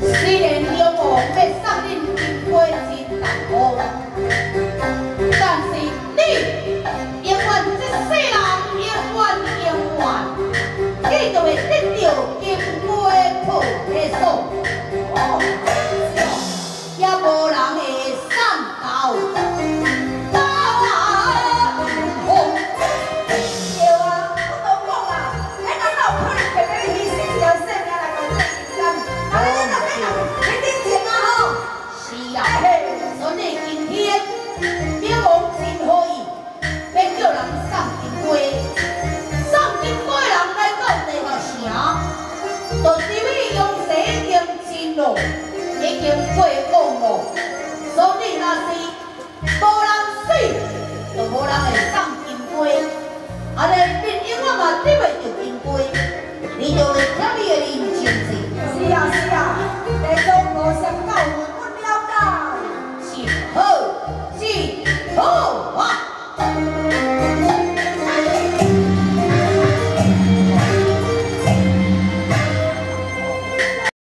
虽然英雄要送恁金杯金大碗，但是你永远世人，永远永远，的。表公真好意，要叫人送金龟，送金龟人来赚下个钱。你金，已经了。所以若是无人，就无人会送金龟。朋友，嘛得金龟，你的，人有钱，是啊是啊。